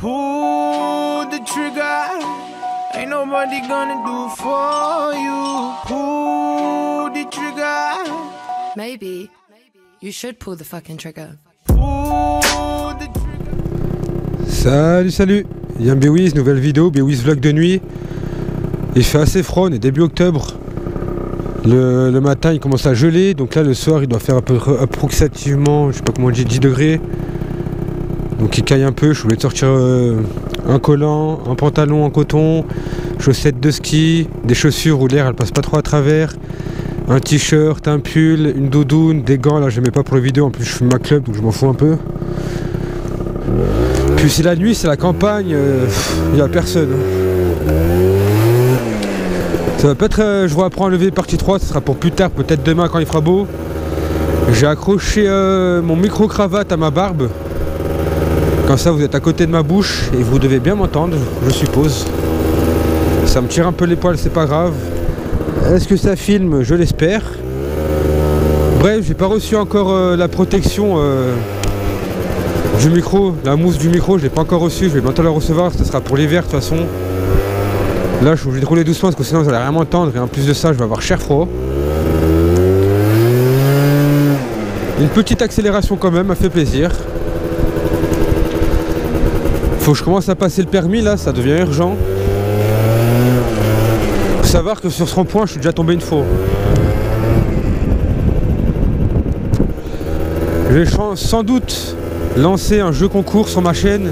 Pull the trigger. Ain't nobody gonna do for you. Pull the trigger. Maybe you should pull the fucking trigger. Pull the trigger. Salut, salut Yann Bewiz, nouvelle vidéo, Bewiz vlog de nuit. Il fait assez froid, on est début octobre. Le, le matin, il commence à geler, donc là, le soir, il doit faire à peu approximativement, je sais pas comment on dit, 10 degrés. Donc il caille un peu, je voulais te sortir euh, un collant, un pantalon en coton, chaussettes de ski, des chaussures où l'air elle passe pas trop à travers, un t-shirt, un pull, une doudoune, des gants, là je mets pas pour la vidéo, en plus je fume ma club donc je m'en fous un peu. Puis c'est la nuit, c'est la campagne, il n'y a personne. Ça va pas être, euh, je vous apprends à lever partie 3, ce sera pour plus tard, peut-être demain quand il fera beau. J'ai accroché euh, mon micro-cravate à ma barbe. Comme ça vous êtes à côté de ma bouche et vous devez bien m'entendre, je suppose. Ça me tire un peu les poils, c'est pas grave. Est-ce que ça filme? Je l'espère. Bref, j'ai pas reçu encore euh, la protection euh, du micro, la mousse du micro, je l'ai pas encore reçu, je vais bientôt la recevoir, ce sera pour l'hiver de toute façon. Là je suis obligé de rouler doucement parce que sinon vous allez rien m'entendre et en plus de ça je vais avoir cher froid. Une petite accélération quand même, m'a fait plaisir. Faut que je commence à passer le permis là, ça devient urgent. Faut savoir que sur ce rond-point je suis déjà tombé une fois. Je vais sans doute lancer un jeu concours sur ma chaîne.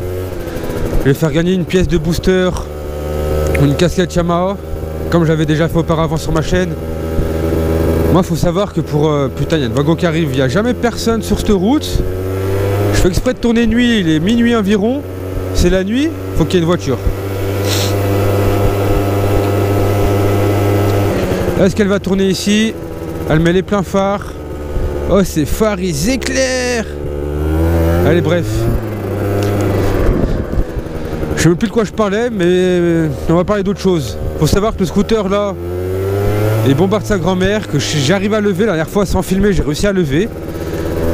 Je vais faire gagner une pièce de booster ou une casquette Yamaha, comme j'avais déjà fait auparavant sur ma chaîne. Moi, faut savoir que pour. euh, putain, il y a une wagon qui arrive, il n'y a jamais personne sur cette route. Je fais exprès de tourner nuit, il est minuit environ. C'est la nuit, faut qu'il y ait une voiture. Est-ce qu'elle va tourner ici? Elle met les pleins phares. Oh, ces phares, ils éclairent Allez, bref. Je sais même plus de quoi je parlais, mais on va parler d'autre chose. Faut savoir que le scooter là, il bombarde sa grand-mère, que j'arrive à lever. La dernière fois, sans filmer, j'ai réussi à lever.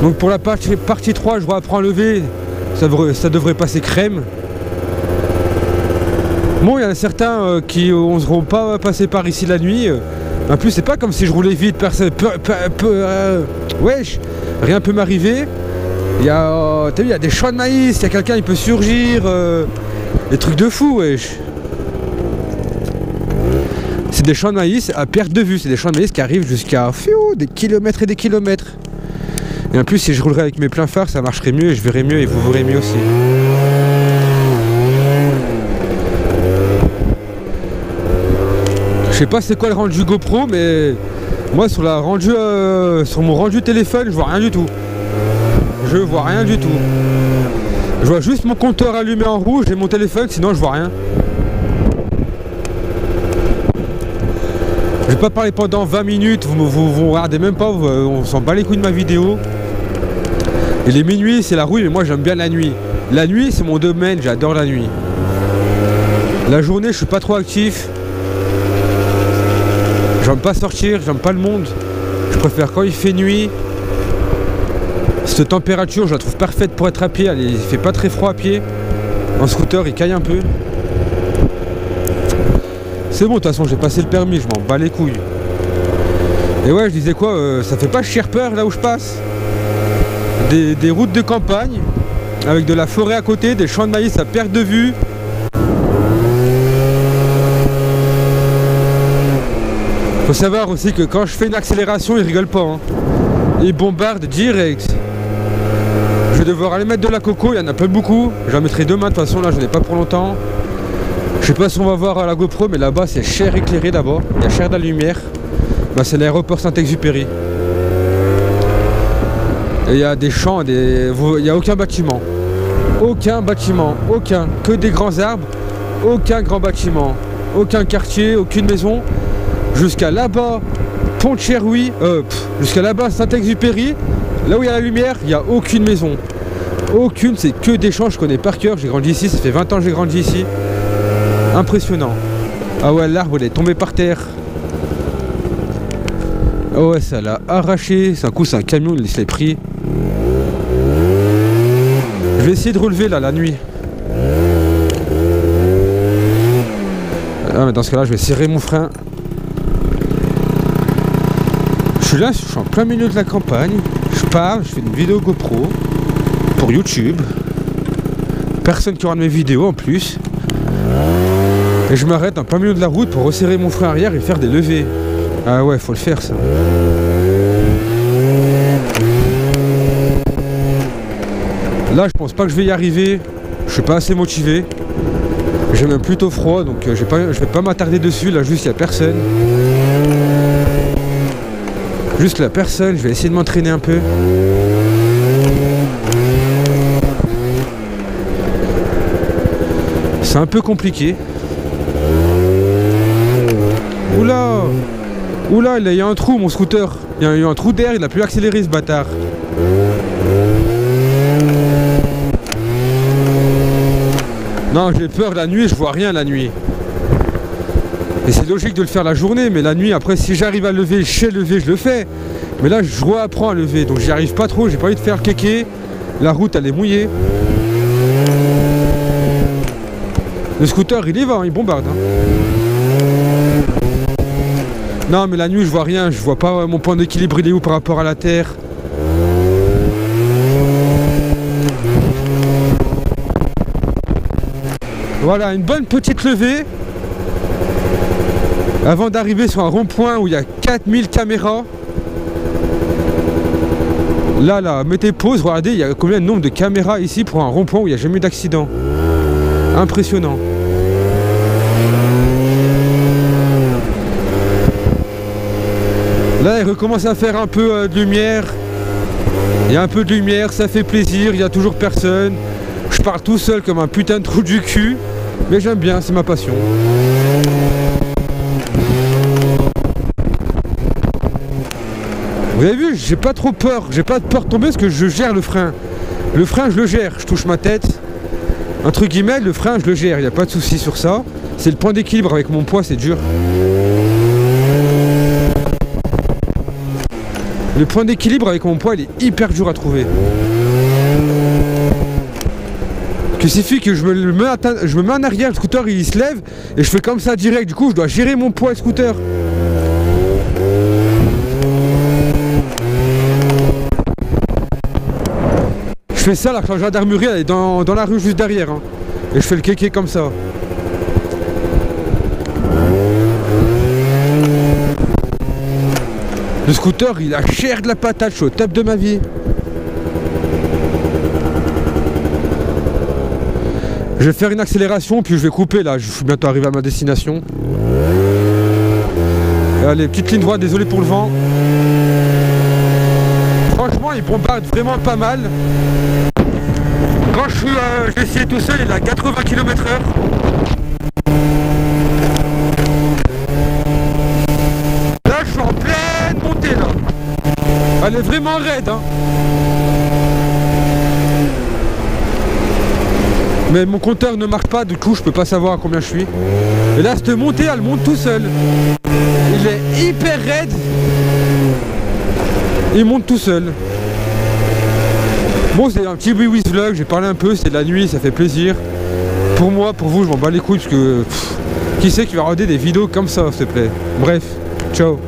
Donc pour la partie, partie 3, je reapprends à lever. Ça devrait, passer crème. Bon, il y en a certains euh, qui n'oseront pas passer par ici la nuit. En plus, c'est pas comme si je roulais vite. Personne, peu, peu- euh, wesh, rien peut m'arriver. Il y a, vu, il y a des champs de maïs. Il y a quelqu'un, il peut surgir. euh, des trucs de fou, wesh. C'est des champs de maïs à perte de vue. C'est des champs de maïs qui arrivent jusqu'à des kilomètres et des kilomètres. Et en plus, si je roulerais avec mes pleins phares, ça marcherait mieux et je verrais mieux et vous verrez mieux aussi. Je sais pas c'est quoi le rendu GoPro, mais moi sur la rendu, euh, sur mon rendu téléphone, je vois rien du tout. Je vois rien du tout. Je vois juste mon compteur allumé en rouge et mon téléphone, sinon je vois rien. Je vais pas parler pendant 20 minutes, vous, vous, vous regardez même pas, vous- on s'en bat les couilles de ma vidéo. Et les minuit, c'est la rouille, mais moi j'aime bien la nuit. La nuit, c'est mon domaine, j'adore la nuit. La journée, je suis pas trop actif. J'aime pas sortir, j'aime pas le monde. Je préfère quand il fait nuit. Cette température, je la trouve parfaite pour être à pied. Il fait pas très froid à pied. En scooter, il caille un peu. C'est bon, de toute façon, j'ai passé le permis, je m'en bats les couilles. Et ouais, je disais quoi, euh, ça fait pas chier peur là où je passe? Des, routes de campagne, avec de la forêt à côté, des champs de maïs à perte de vue. Faut savoir aussi que quand je fais une accélération, il rigole pas. hein. Il bombarde direct. Je vais devoir aller mettre de la coco, il y en a pas beaucoup. J'en mettrai demain de toute façon, là j'en ai pas pour longtemps. Je sais pas si on va voir à la GoPro, mais là-bas c'est cher éclairé d'abord. Il y a cher de la lumière. Bah, c'est l'aéroport Saint-Exupéry. Il y a des champs, il n'y a aucun bâtiment. Aucun bâtiment, aucun. Que des grands arbres, aucun grand bâtiment. Aucun quartier, aucune maison. Jusqu'à là-bas, Pont euh, jusqu'à là-bas, Saint-Exupéry, là où il y a la lumière, il n'y a aucune maison. Aucune, c'est que des champs, je connais par cœur. J'ai grandi ici, ça fait 20 ans que j'ai grandi ici. Impressionnant. Ah ouais, l'arbre il est tombé par terre. Ah ouais, ça l'a arraché. C'est un coup, c'est un camion, il s'est pris. Je vais essayer de relever là, la nuit. Ah, mais dans ce cas-là, je vais serrer mon frein. Je suis là, je suis en plein milieu de la campagne. Je parle, je fais une vidéo GoPro pour YouTube. Personne qui regarde mes vidéos en plus. Et je m'arrête en plein milieu de la route pour resserrer mon frein arrière et faire des levées. Ah ouais, faut le faire ça. Là, je pense pas que je vais y arriver. Je suis pas assez motivé. J'ai même plutôt froid, donc euh, je vais pas m'attarder dessus. Là, juste, il n'y a personne. Juste la personne. Je vais essayer de m'entraîner un peu. C'est un peu compliqué. Oula Oula, il y a un trou, mon scooter. Il y a eu un trou d'air, il a plus accéléré ce bâtard. Non, j'ai peur la nuit, je vois rien la nuit. Et c'est logique de le faire la journée, mais la nuit, après, si j'arrive à lever, je sais lever, je le fais. Mais là, je reapprends à lever, donc j'y arrive pas trop, j'ai pas envie de faire kéké. La route, elle est mouillée. Le scooter, il y va, hein, il bombarde. Hein. Non, mais la nuit, je vois rien, je vois pas mon point d'équilibre, il est où par rapport à la terre? Voilà, une bonne petite levée. Avant d'arriver sur un rond-point où il y a 4000 caméras. Là, là, mettez pause, regardez, il y a combien de nombre de caméras ici pour un rond-point où il n'y a jamais d'accident. Impressionnant. Là, il recommence à faire un peu euh, de lumière. Il y a un peu de lumière, ça fait plaisir, il n'y a toujours personne. Je parle tout seul comme un putain de trou du cul. Mais j'aime bien, c'est ma passion. Vous avez vu, j'ai pas trop peur, j'ai pas peur de tomber parce que je gère le frein. Le frein, je le gère, je touche ma tête. Entre guillemets, le frein, je le gère, il n'y a pas de souci sur ça. C'est le point d'équilibre avec mon poids, c'est dur. Le point d'équilibre avec mon poids, il est hyper dur à trouver. Que je me, mets je me mets en arrière, le scooter il se lève et je fais comme ça direct. Du coup, je dois gérer mon poids scooter. Je fais ça, la gendarmerie elle est dans, dans la rue juste derrière. Hein. Et je fais le kéké comme ça. Le scooter, il a cher de la patate, je suis au top de ma vie. Je vais faire une accélération, puis je vais couper là. Je suis bientôt arrivé à ma destination. allez, petite ligne droite, désolé pour le vent. Franchement, il bombarde vraiment pas mal. Quand je suis, euh, essayé tout seul, il est à 80 km h Là, je suis en pleine montée là. Elle est vraiment raide. Hein. Mais mon compteur ne marche pas, du coup je peux pas savoir à combien je suis. Et là cette montée elle monte tout seul. Il est hyper raide. Il monte tout seul. Bon c'est un petit Wiz vlog, j'ai parlé un peu, c'est la nuit, ça fait plaisir. Pour moi, pour vous, je m'en bats les couilles parce que qui sait qui va regarder des vidéos comme ça s'il te plaît? Bref, ciao.